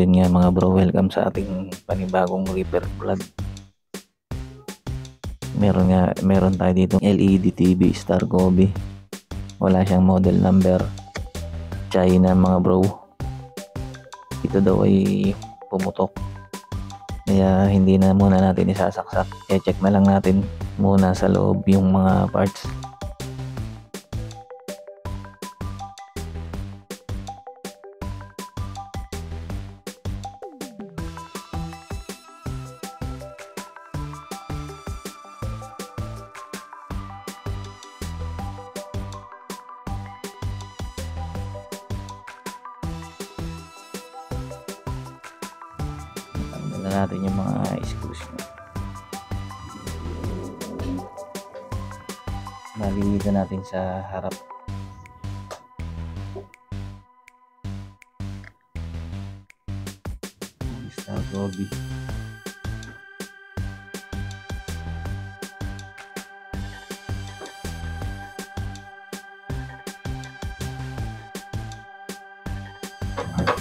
Yun nga mga bro, welcome sa ating panibagong Reaper vlog. Meron nga, meron tayo dito LED TV Star Gobi. Wala siyang model number. China mga bro. Ito daw ay pumutok. Kaya hindi na muna natin isasaksak. Kaya check na lang natin muna sa loob yung mga parts. Na natin yung mga screws niya. Bali dito natin sa harap. Star Gobi.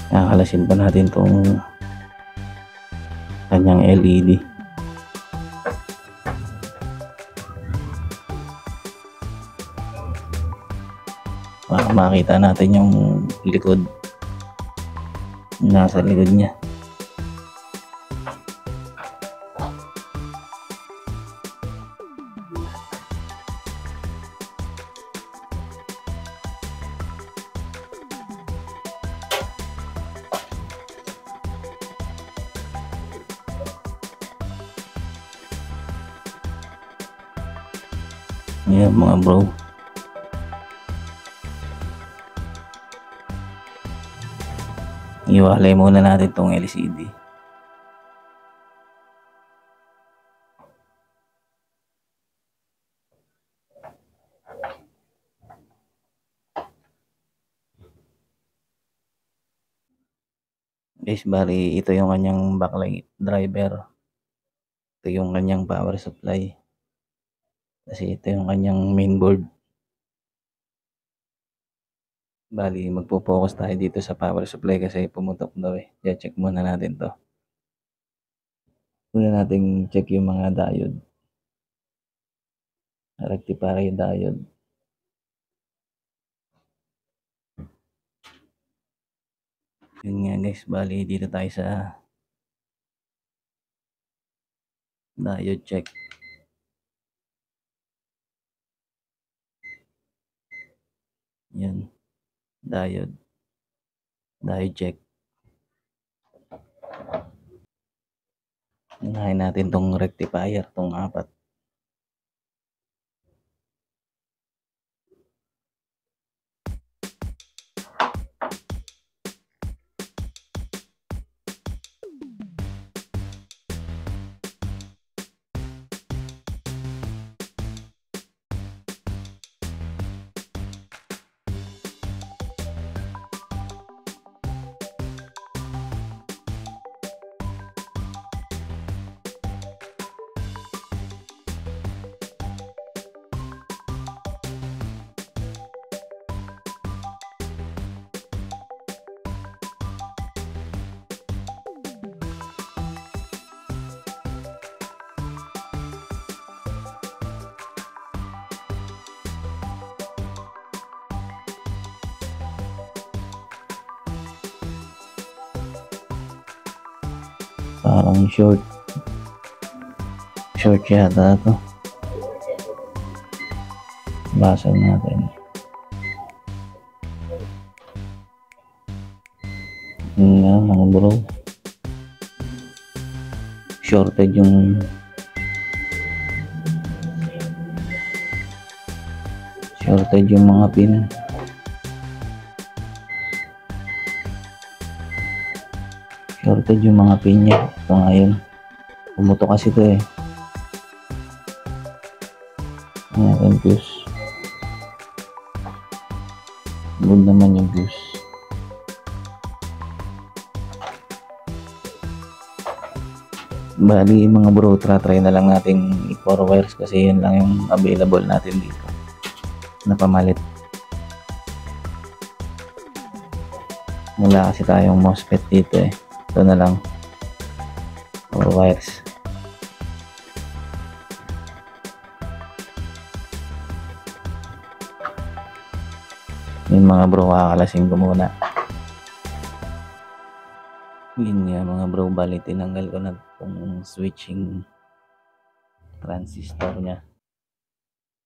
Nakakalasin pa natin tong kanyang LED. Makita natin yung likod. Nasa likod niya. Mga bro. Iwalay muna natin tong LCD. Guys, bali ito yung kanyang backlight driver. Ito yung kanyang power supply. Kasi ito yung kanyang mainboard. Bali, magpo-focus tayo dito sa power supply kasi pumutok daw eh. Kaya check muna natin to. Muna natin check yung mga diode. Rectifier diode. Yun nga guys, bali dito tayo sa diode check. Yan. Diode. Diode check. Unahin natin tong rectifier, tong apat. Parang short. Short yata to. Basag natin. Yun nga mga bro. Shorted yung shorted yung mga pin. Shorted yung mga pin niya. Ito ngayon. Pumuto kasi ito eh. Ayan, yung fuse. Good naman yung fuse. Bali mga bro, try na lang nating i-4 wires kasi yun lang yung available natin dito. Na pamalit. Wala kasi tayong MOSFET dito eh. Ito na lang. Four wires. Yun mga bro, kakalasin ko muna. Yun nga mga bro, bali tinanggal ko na itong switching transistor niya.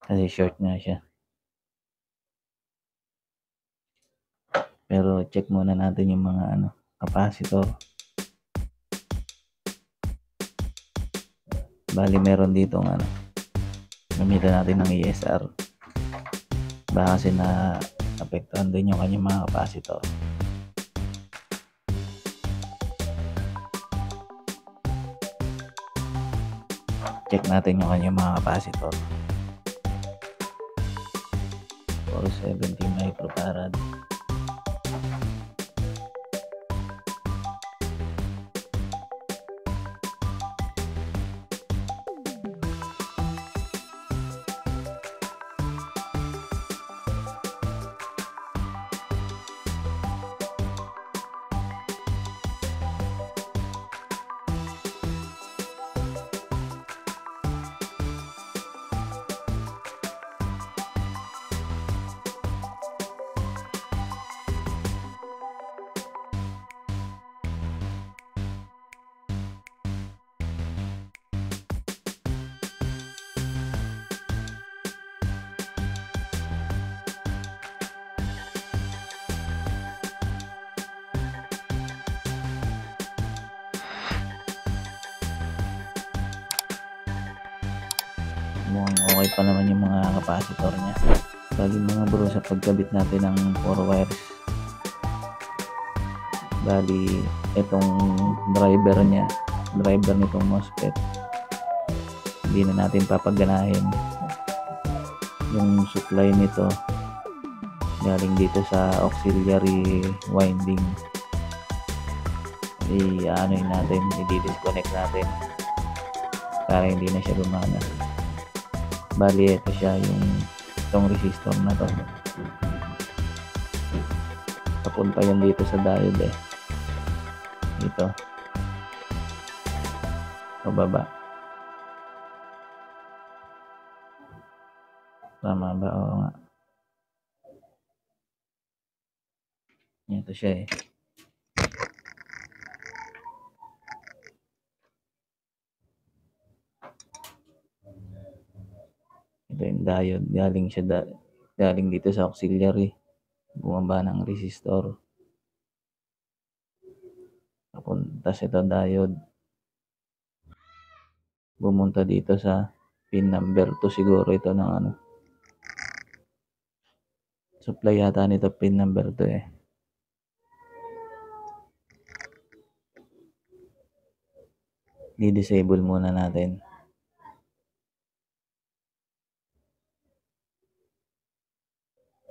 Kasi short nga siya. Pero check muna natin yung mga ano, capacitor. Bali meron dito ng ano. Gamitan natin ng ESR. Baka kasi na apektuhan din yung kanyang mga capacitor. Check natin yung kanyang mga capacitor. 470 microfarad. Mukhang okay pa naman yung mga capacitor niya. Bali mga bro sa pagkabit natin ng 4 wires. Bali itong driver niya driver nitong MOSFET hindi na natin papaganahin yung supply nito galing dito sa auxiliary winding. I-ano natin i-disconnect natin para hindi na siya gumana bali ito siya yung itong resistor na to. Papunta yan dito sa diode. Eh dito pababa tama ba? Oo nga. Ito siya eh diode galing siya da, galing dito sa auxiliary. Bumaba ng resistor. Tapos ito diode bumunta dito sa pin number 2 siguro ito ng ano. Supply yata nito pin number 2 eh. Di-disable muna natin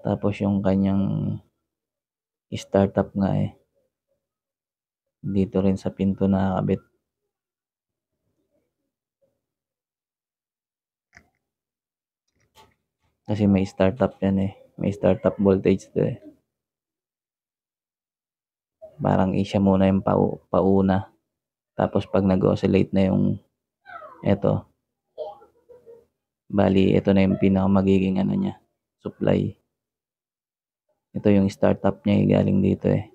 Tapos yung kanyang startup nga eh. Dito rin sa pinto nakakabit. Kasi may startup yan eh. May startup voltage to eh. Parang isya muna yung pau pauna. Tapos pag nag-oscillate na yung eto. Bali, ito na yung pinaka magiging ano niya, supply. Ito yung startup niya eh, galing dito eh.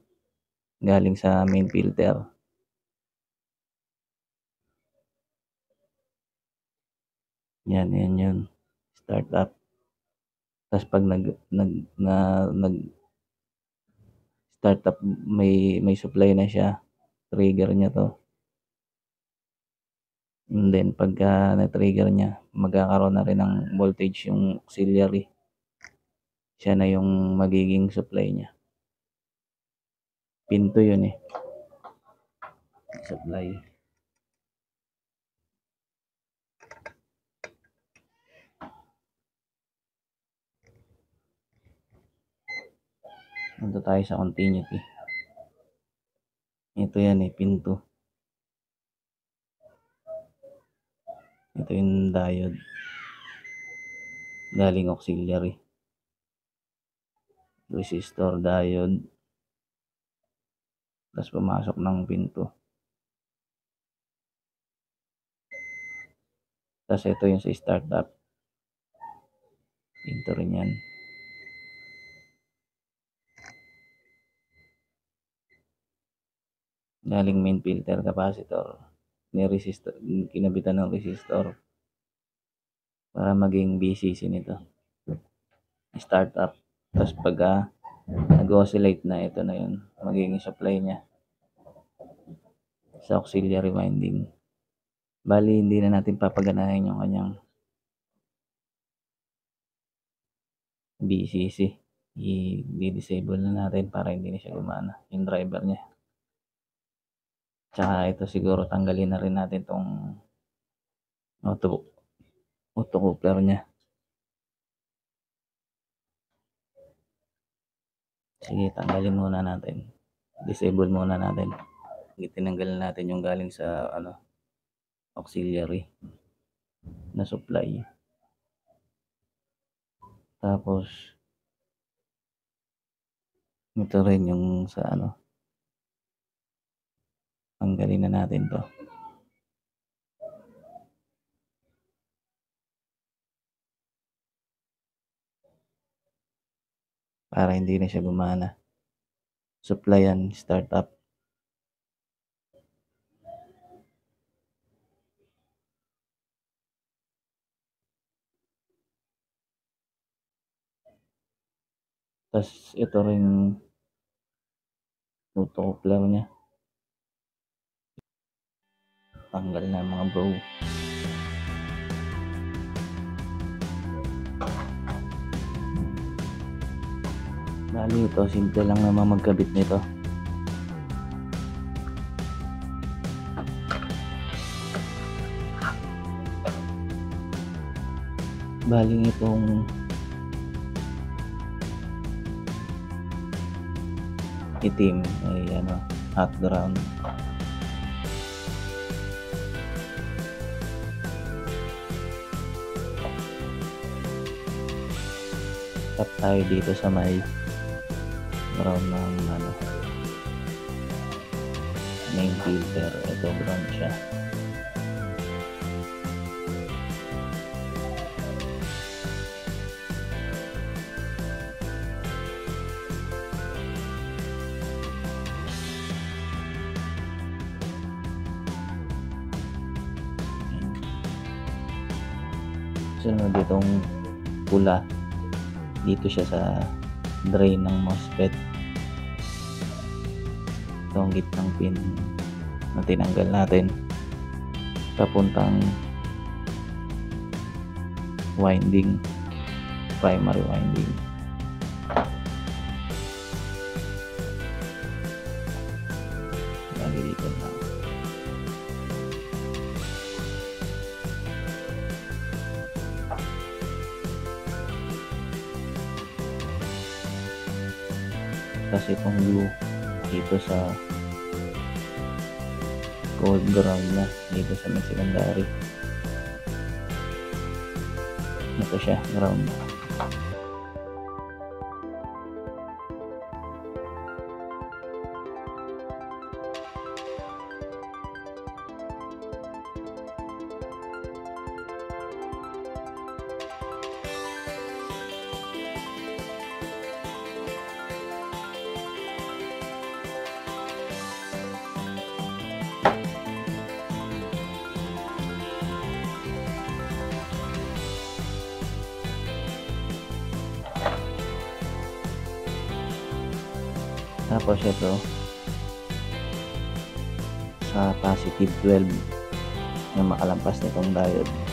Galing sa main filter. Yan, yan yun. Startup. Tapos pag nag, nag, na, nag, startup, may, may supply na siya. Trigger niya to. And then, pagka na-trigger niya, magkakaroon na rin ng voltage yung auxiliary siya na yung magiging supply niya. Pinto yun eh. Supply. Nandito tayo sa continuity. Ito yan eh, pinto. Ito yung diode. Galing auxiliary resistor diode. Tapos pumasok ng pinto. Tapos ito yung sa startup. Pinto rin yan. Galing main filter capacitor. Ni resistor kinabitan ng resistor. Para maging BCC nito. Startup. Tapos pag uh, nag-oscillate na, ito na yun. Magiging supply niya sa auxiliary winding. Bali, hindi na natin papaganahin yung kanyang BCC. I-disable na natin para hindi na siya gumana. Yung driver niya. Tsaka ito siguro tanggalin na rin natin tong auto, auto coupler niya. Sige, tanggalin muna natin. Disable muna natin. Tinanggal natin yung galing sa ano auxiliary na supply. Tapos ito rin yung sa ano tanggalin na natin to. Para hindi na siya gumana. Supply yan, startup. Tapos ito rin tutukop lang niya. Tanggal na mga bro. Bali ito, simple lang naman magkabit nito. Baling itong itim ay ano hot ground tap tayo dito sa may ground ng ano main filter. Ito ground siya. Sunod itong pula. Dito siya sa drain ng MOSFET. Ito ang gitnang pin na tinanggal natin. Papuntang winding primary winding kasi itong blue dito sa cold ground na dito sa may secondary ito siya ground tapos ito sa positive 12 na makalampas nitong diode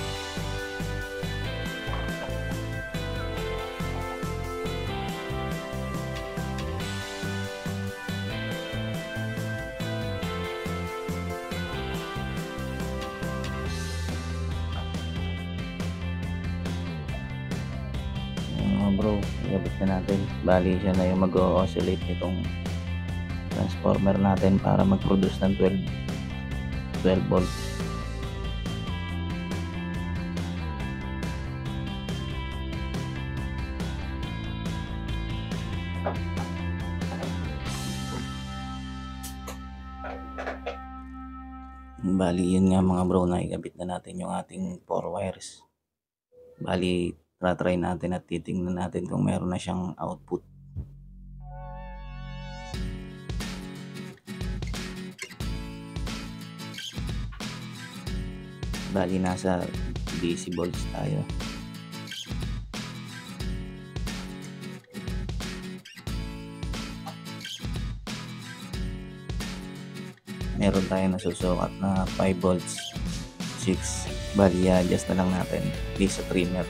na natin bali siya na yung mag-oscillate nitong transformer natin para mag-produce ng 12 12 volts Bali, yun nga mga bro, naikabit na natin yung ating 4 wires. Bali, try natin at titingnan natin kung meron na siyang output. Bali, nasa DC volts tayo. meron tayo nasusukat na 5 volts 6 bali adjust na lang natin di sa trimmer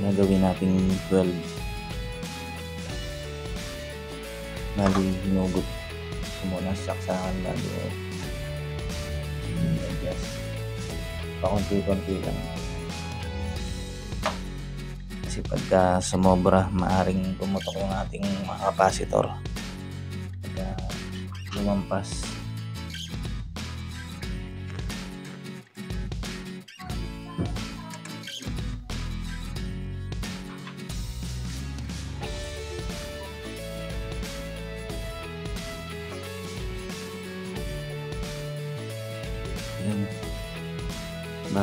gagawin natin 12 bali hinugot ko muna saksakan bago adjust pakunti-kunti lang. Kasi pagka sumobra maaring pumutok yung ating mga capacitor pagka lumampas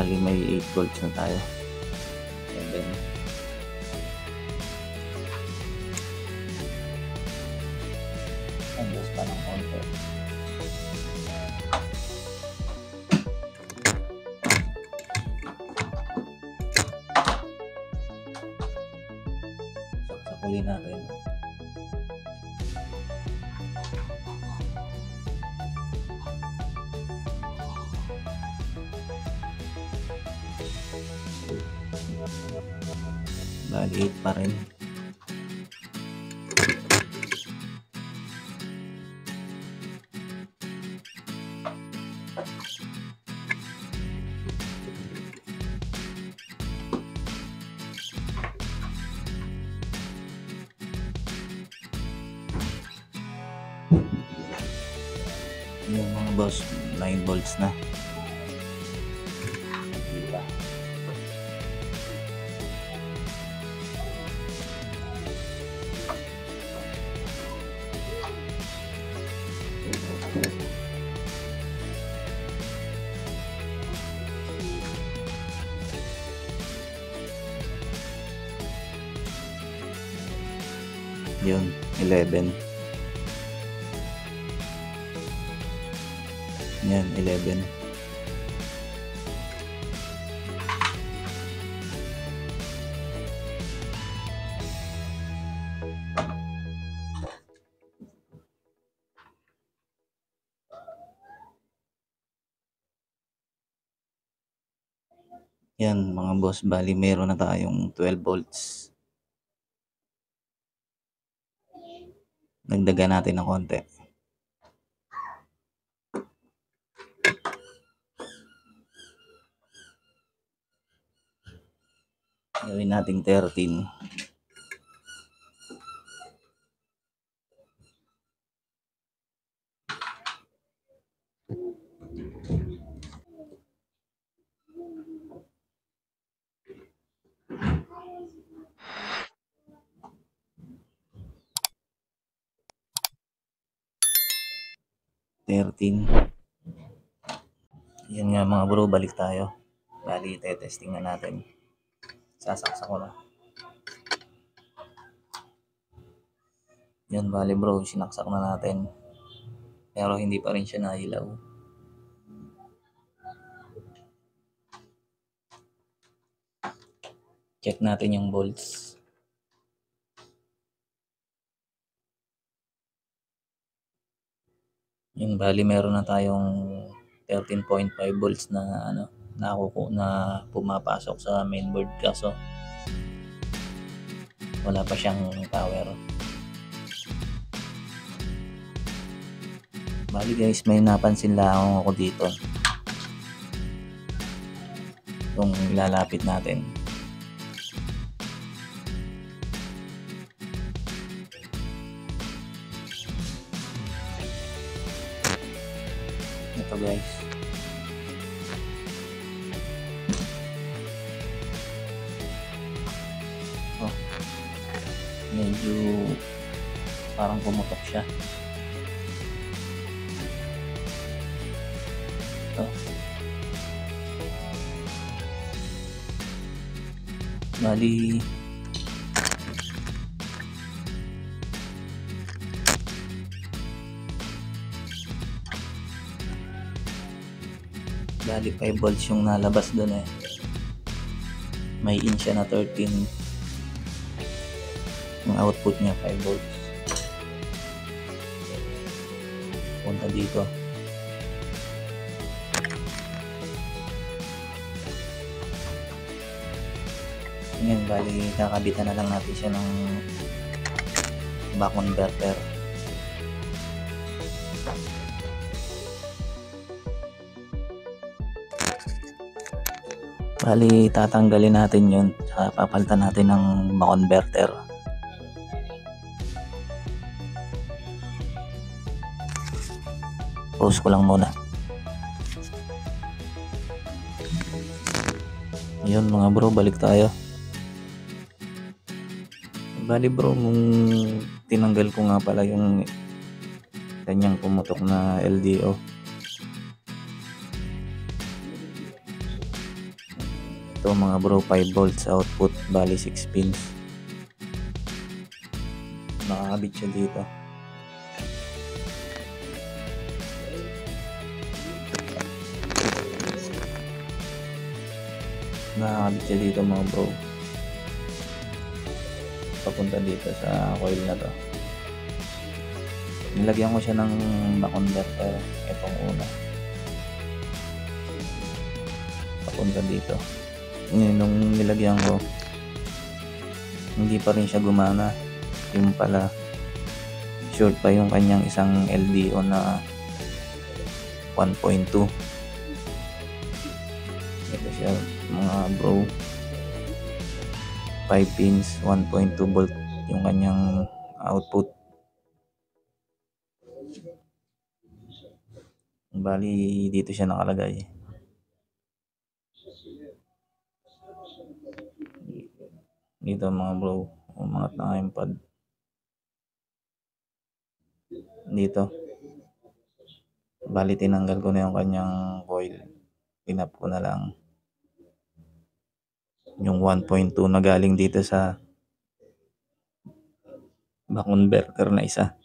bali may 8 volts na tayo and then Andos pa ng konti. Saksakulin natin. Bali 8 pa rin. yung mga boss 9 volts na mga boss, bali meron na tayong 12 volts. Nagdagan natin ng konti. Gawin nating 13. Thirteen. Yan nga mga bro, balik tayo. Bali, testing na natin. Sasaksak ko na. Yan, bali bro, sinaksak na natin. Pero hindi pa rin siya nailaw. Check natin yung volts. Yung bali meron na tayong 13.5 volts na ano nakuku na pumapasok sa mainboard kaso wala pa siyang power. Bali guys, may napansin lang ako dito. Kung ilalapit natin. medyo parang pumutok siya. Ito. Bali. Bali 5 volts yung nalabas doon eh. May in siya na 13 yung output niya 5 volts. Punta dito. Ngayon, bali kakabitan na lang natin siya ng back converter. Bali, tatanggalin natin yun. Papalitan natin ng back converter. Pause ko lang muna. Ayun mga bro, balik tayo. Bali bro, nung tinanggal ko nga pala yung kanyang pumutok na LDO. Ito mga bro, 5 volts output, bali 6 pins. Nakakabit siya dito. Nakakabit siya dito mga bro. Papunta dito sa coil na to. Nilagyan ko siya ng back converter. Itong una. Papunta dito. Nung nilagyan ko, hindi pa rin siya gumana. Yung pala, short pa yung kanyang isang LDO na 1.2. mga bro. 5 pins, 1.2 volt yung kanyang output. Bali, dito siya nakalagay. Dito mga bro, umangat na yung pad. Dito. Bali, tinanggal ko na yung kanyang coil. Pinap ko na lang yung 1.2 na galing dito sa back converter na isa.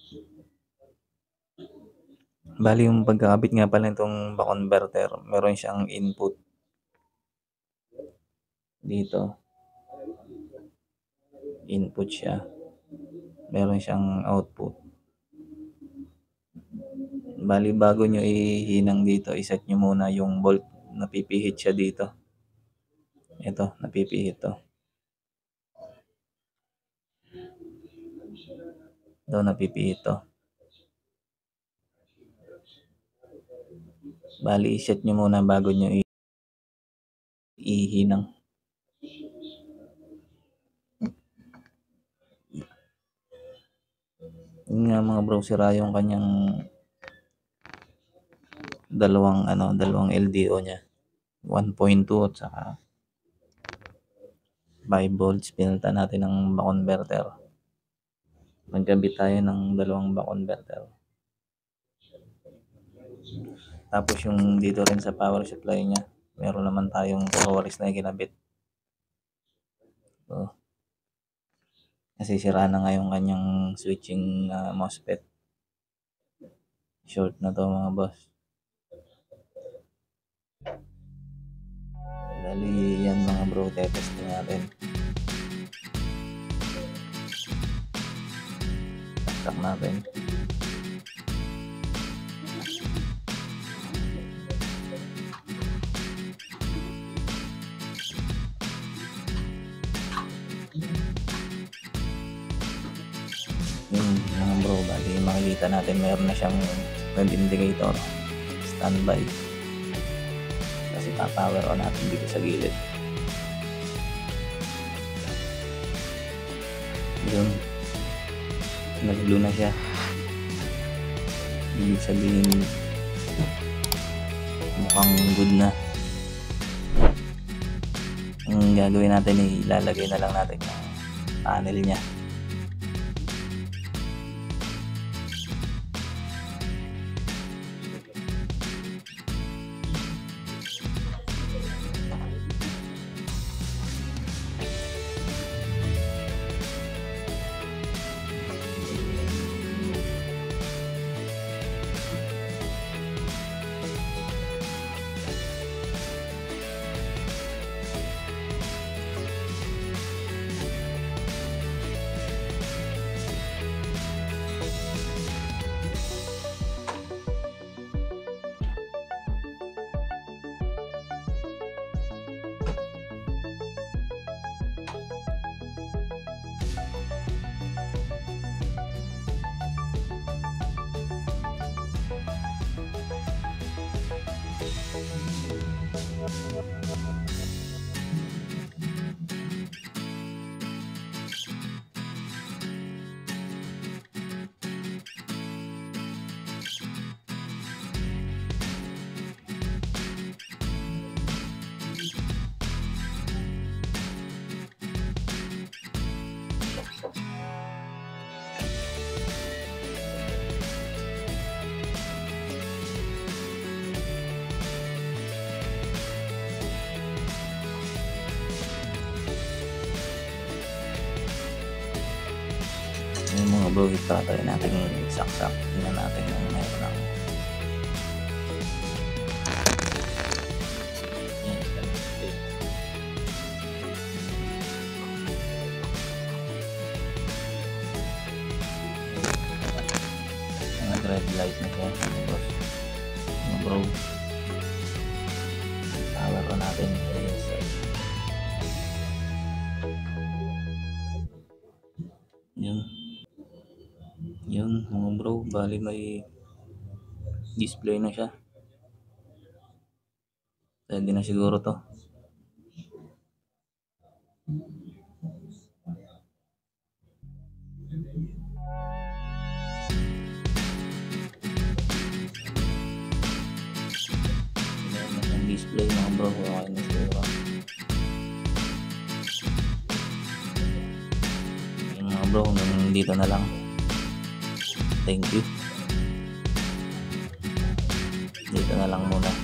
Bali yung pagkakabit nga pala itong back converter, meron siyang input dito. Input siya. Meron siyang output. Bali bago nyo ihinang dito, iset nyo muna yung volt na pipihit siya dito. Ito, napipihit to. Ito, napipihit to. Bali, iset nyo muna bago nyo ihinang. Yun nga mga bro, sira yung kanyang dalawang ano, dalawang LDO niya. 1.2 at saka 5 volts. Pinalta natin ng converter. Nagkabit tayo ng dalawang back converter. Tapos yung dito rin sa power supply niya, meron naman tayong Polaris na ginabit. So, kasi sira na nga yung kanyang switching uh, MOSFET. Short na to mga boss. Dali yan mga bro, tetest natin. Taktak natin. Yun mga bro, bali makikita natin meron na siyang web indicator standby kasi pa-power on natin dito sa gilid. Yun. Nag-blue na siya. Ibig sabihin mukhang good na. Ang gagawin natin ay ilalagay na lang natin yung panel niya yung mga bro itatry natin saksak tingnan natin kung meron ng red light na siya tapos mga bro. Power ko natin. Yes, yun yun mga bro bali may display na siya. Pwede na siguro to. Display mga bro okay na siguro. Yung mga bro hanggang dito na lang thank you. Dito na lang muna